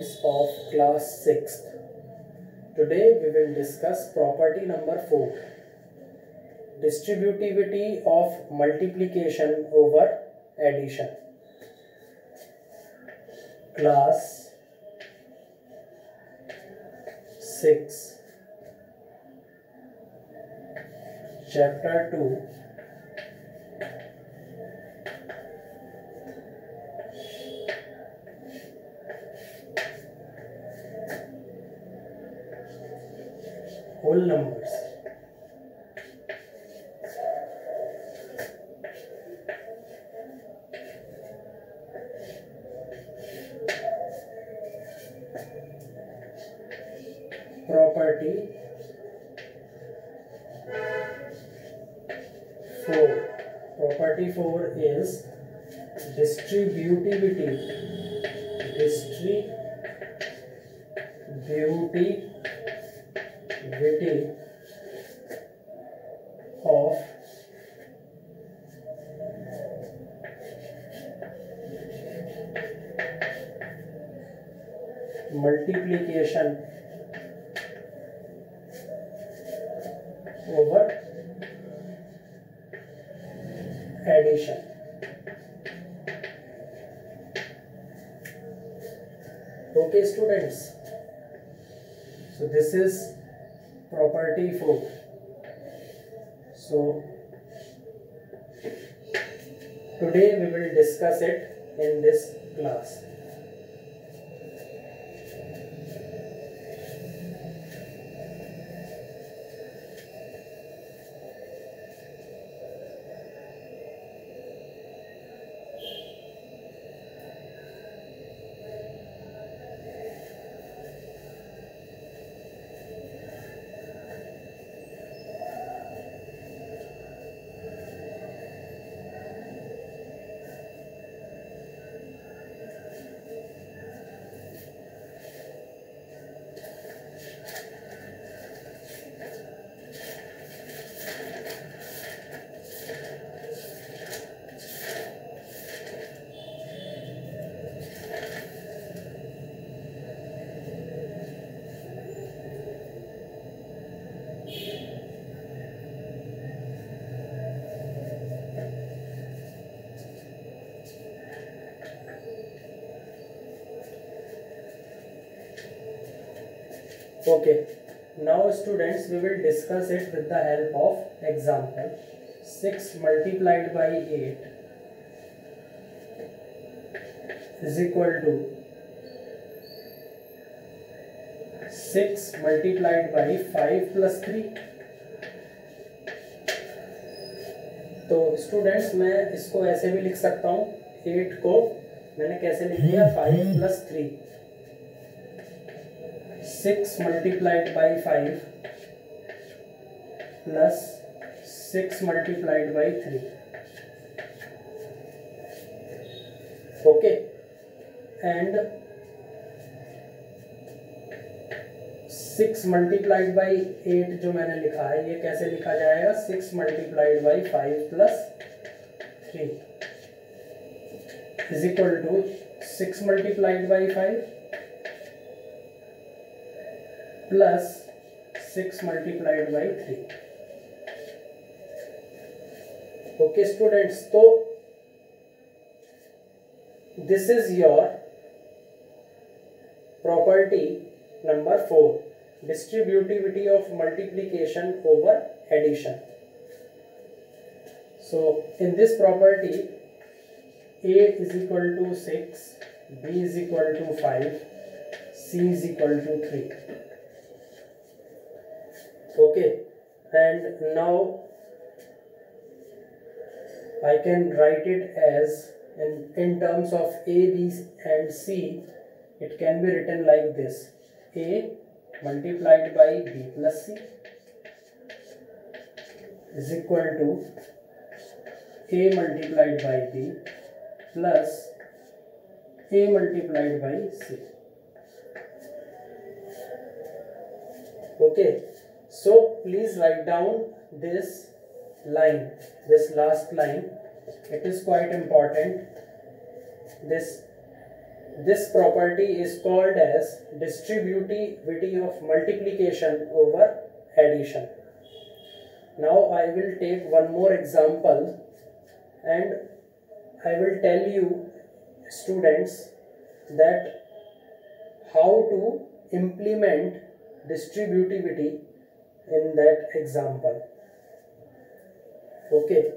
students of class 6th. Today we will discuss property number 4. Distributivity of multiplication over addition. Class 6 Chapter 2 whole numbers. Property 4. Property 4 is distributivity. Distributivity A of multiplication over addition okay students so this is property 4 so today we will discuss it in this class okay now students we will discuss it with the help of example six multiplied by eight is equal to six multiplied by five plus three तो students मैं इसको ऐसे भी लिख सकता हूँ eight को मैंने कैसे लिख दिया five plus three six multiplied by five plus six multiplied by three okay and six multiplied by eight जो मैंने लिखा है ये कैसे लिखा जाएगा six multiplied by five plus three is equal to six multiplied by five plus 6 multiplied by 3. Okay students, so this is your property number 4, distributivity of multiplication over addition. So in this property, A is equal to 6, B is equal to 5, C is equal to 3 okay and now I can write it as in, in terms of A, B and C it can be written like this A multiplied by B plus C is equal to A multiplied by B plus A multiplied by C okay so please write down this line, this last line. It is quite important. This this property is called as distributivity of multiplication over addition. Now I will take one more example and I will tell you students that how to implement distributivity in that example okay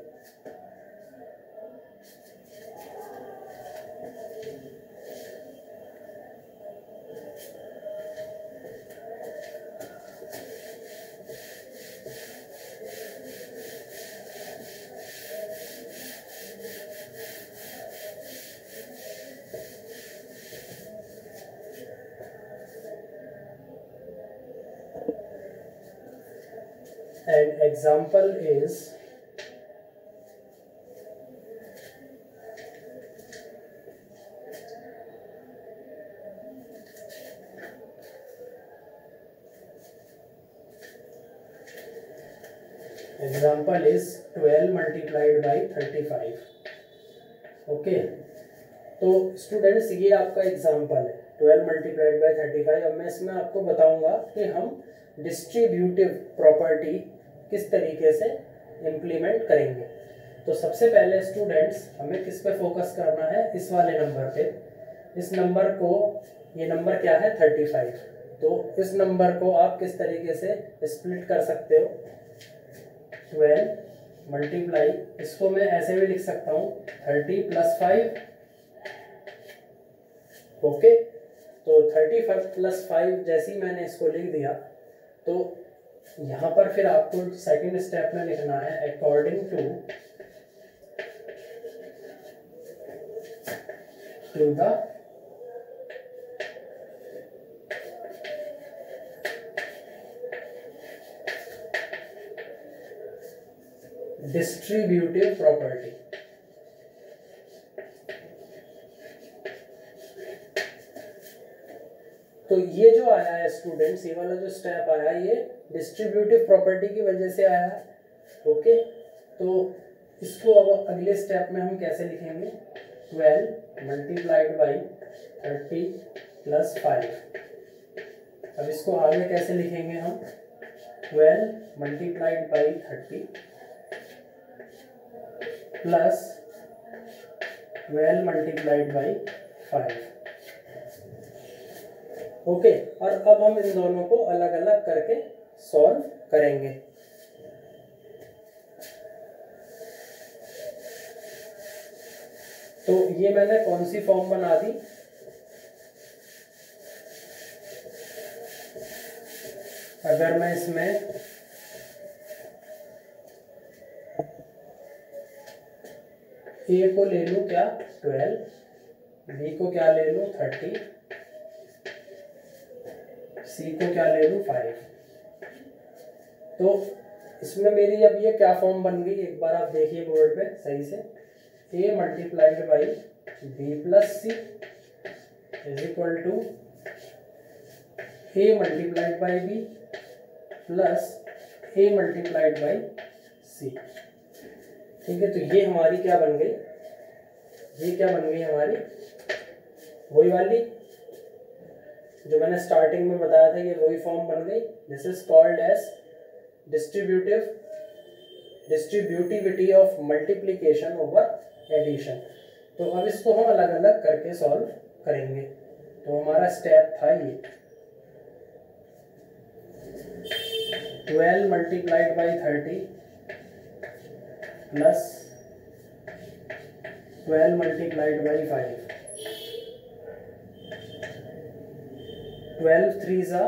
and example is example is 12 multiplied by 35 okay तो students ये आपका example है twelve multiplied by thirty five अब मैं इसमें आपको बताऊंगा कि हम डिस्ट्रीब्यूटिव प्रॉपर्टी किस तरीके से इम्प्लीमेंट करेंगे तो सबसे पहले स्टूडेंट्स हमें किस पे फोकस करना है इस वाले नंबर पे इस नंबर को ये नंबर क्या है थर्टी फाइव तो इस नंबर को आप किस तरीके से स्प्लिट कर सकते हो ट्वेल्व मल्टीप्लाई इसको मैं ऐसे भी लिख सकता हूँ थर्टी प्लस फाइव ओके तो थर्टी फाइव प्लस फाइव जैसे ही मैंने इसको लिख दिया तो यहाँ पर फिर आपको सेकंड स्टेप में लिखना है according to to the distributive property तो ये जो आया है स्टूडेंट्स ये वाला जो स्टेप आया है ये डिस्ट्रीब्यूटिव प्रॉपर्टी की वजह से आया है ओके तो इसको अब अगले स्टेप में हम कैसे लिखेंगे twelve multiplied by thirty plus five अब इसको आगे कैसे लिखेंगे हम twelve multiplied by thirty plus twelve multiplied by five okay और अब हम इन दोनों को अलग अलग करके सॉल्व करेंगे तो ये मैंने कौन सी फॉर्म बना दी अगर मैं इसमें ए को ले लू क्या ट्वेल्व बी को क्या ले लू थर्टी सी को क्या ले लू फाइव तो इसमें मेरी अब ये क्या फॉर्म बन गई एक बार आप देखिए बोर्ड पे सही से A multiplied by B plus C is equal to A multiplied by B plus A multiplied by C ठीक है तो ये हमारी क्या बन गई ये क्या बन गई हमारी वही वाली जो मैंने स्टार्टिंग में बताया था ये वही फॉर्म बन गई this is called as distributive distributivity of multiplication over addition तो अब इसको हम अलग अलग करके सॉल्व करेंगे तो हमारा स्टेप था ये twelve multiplied by thirty plus twelve multiplied by five twelve three ज़ा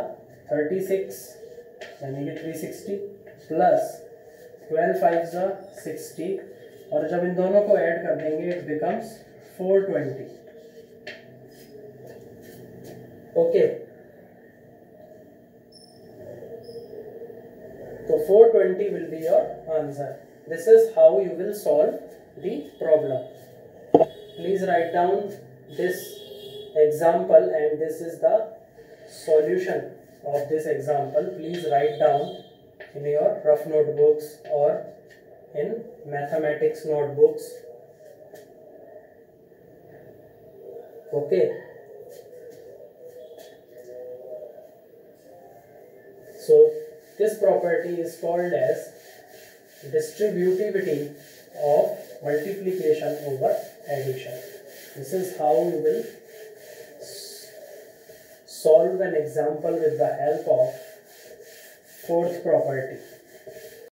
थर्टी सिक्स यानी कि three sixty plus twelve five ज सिक्सटी और जब इन दोनों को ऐड कर देंगे it becomes four twenty okay तो four twenty will be your answer this is how you will solve the problem please write down this example and this is the solution of this example please write down in your rough notebooks or in mathematics notebooks. Okay. So this property is called as distributivity of multiplication over addition. This is how you will solve an example with the help of force property